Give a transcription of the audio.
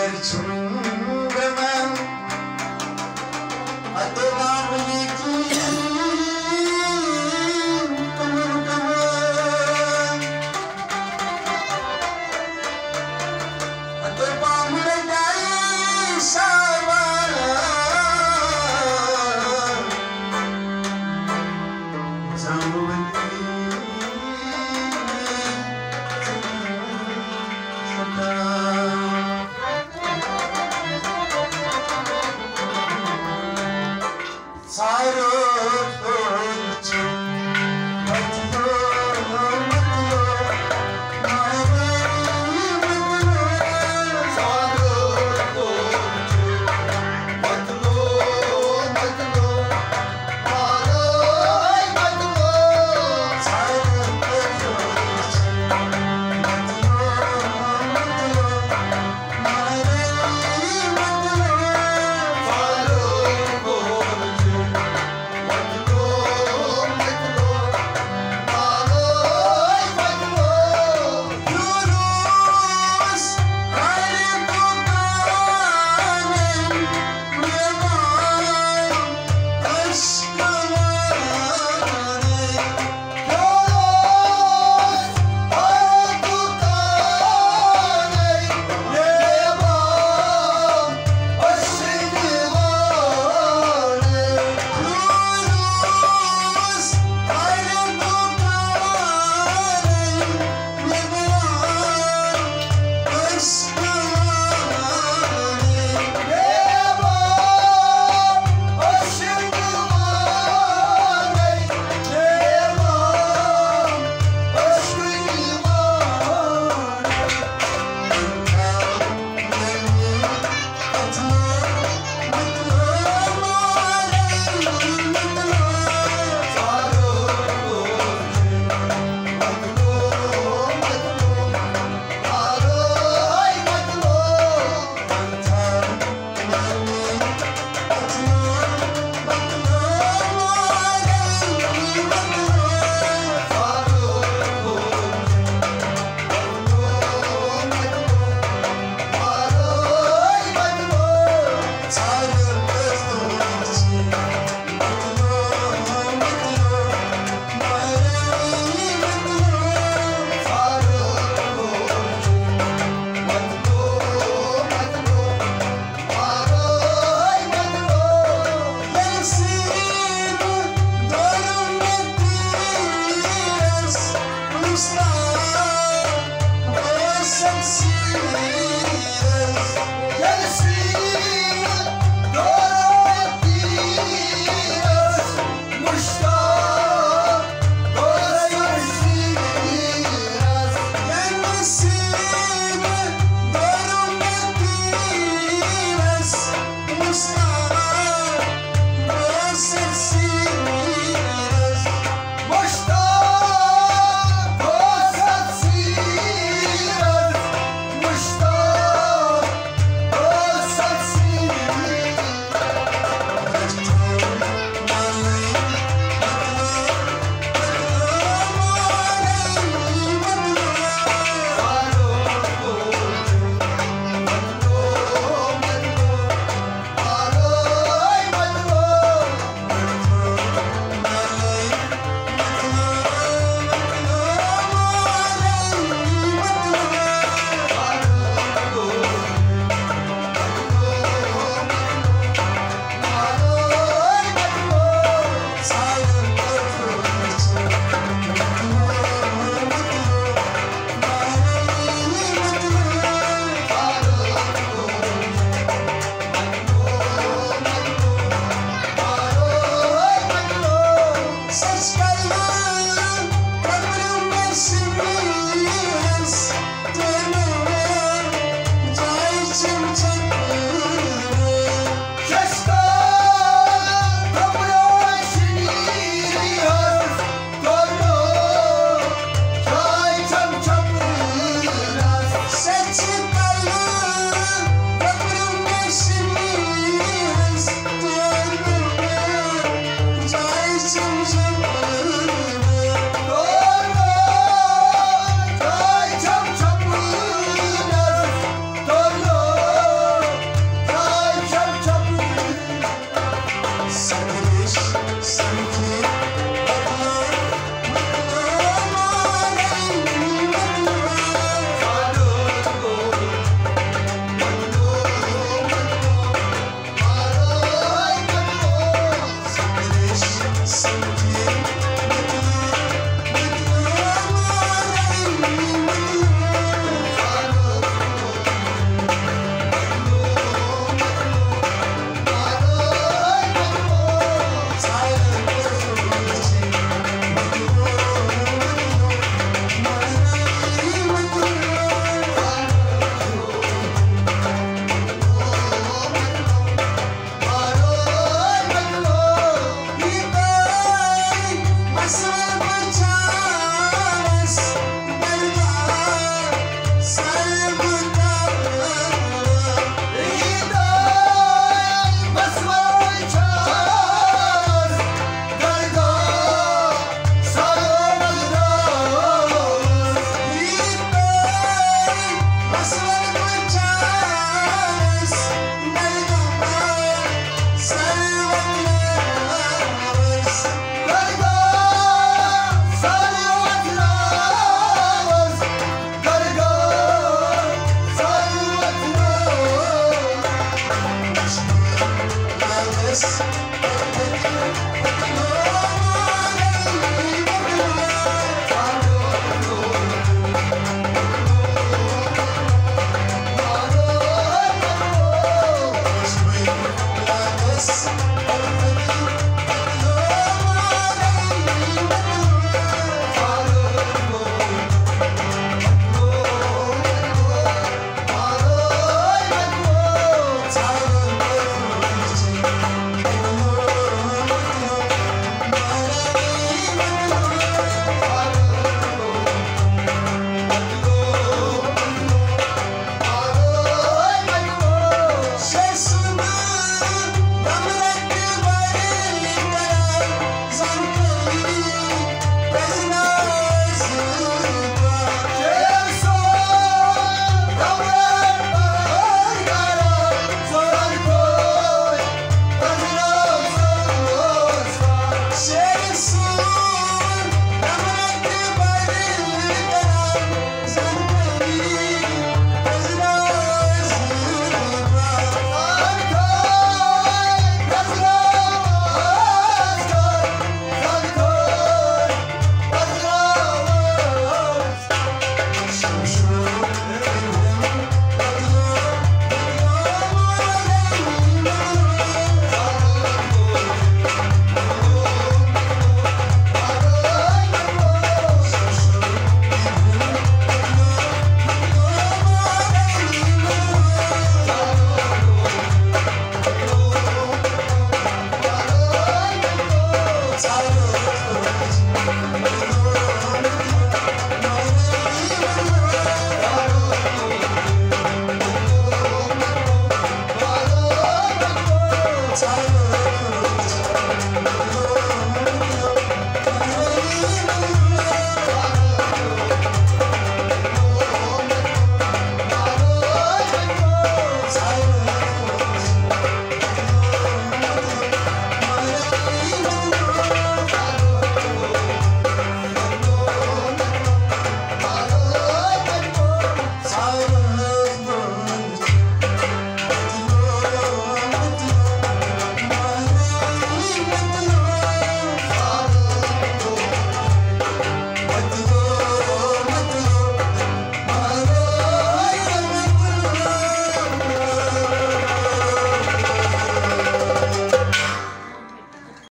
Mm -hmm. Yes,